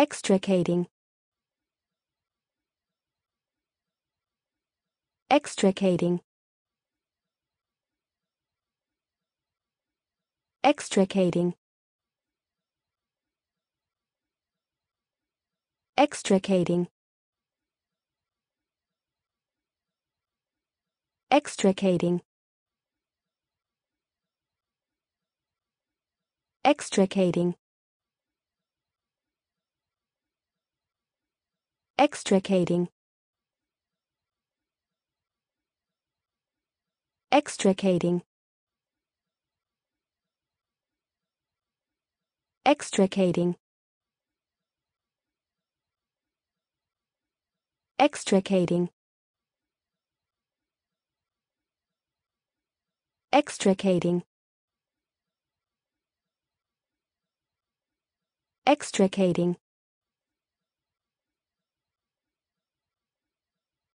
extricating. Extricating. Extricating. Extricating. Extricating. Extricating extricating. Extricating. Extricating. Extricating. Extricating. Extricating